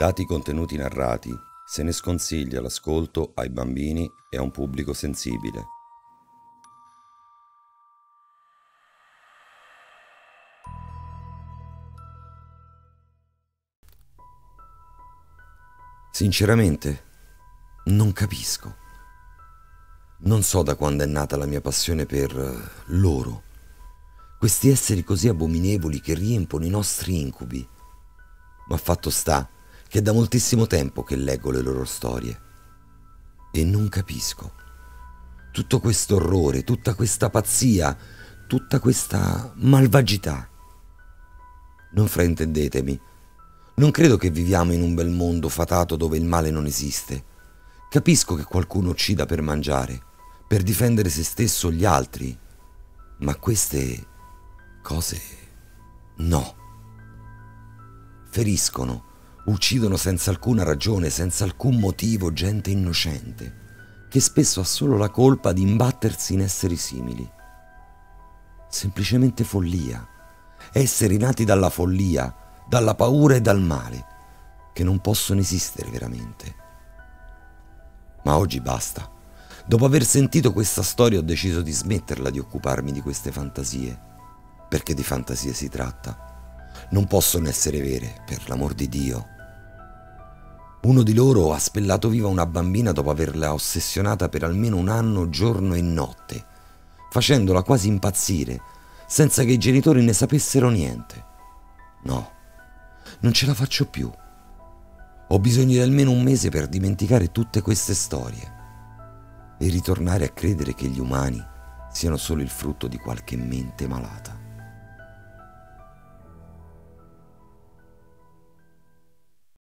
Dati i contenuti narrati, se ne sconsiglia l'ascolto ai bambini e a un pubblico sensibile. Sinceramente, non capisco. Non so da quando è nata la mia passione per eh, loro, questi esseri così abominevoli che riempono i nostri incubi. Ma fatto sta che è da moltissimo tempo che leggo le loro storie e non capisco. Tutto questo orrore, tutta questa pazzia, tutta questa malvagità. Non fraintendetemi, non credo che viviamo in un bel mondo fatato dove il male non esiste. Capisco che qualcuno uccida per mangiare, per difendere se stesso o gli altri, ma queste cose no. Feriscono, uccidono senza alcuna ragione, senza alcun motivo gente innocente, che spesso ha solo la colpa di imbattersi in esseri simili. Semplicemente follia, esseri nati dalla follia, dalla paura e dal male, che non possono esistere veramente. Ma oggi basta. Dopo aver sentito questa storia ho deciso di smetterla di occuparmi di queste fantasie, perché di fantasie si tratta. Non possono essere vere, per l'amor di Dio. Uno di loro ha spellato viva una bambina dopo averla ossessionata per almeno un anno giorno e notte, facendola quasi impazzire, senza che i genitori ne sapessero niente. No, non ce la faccio più. Ho bisogno di almeno un mese per dimenticare tutte queste storie e ritornare a credere che gli umani siano solo il frutto di qualche mente malata.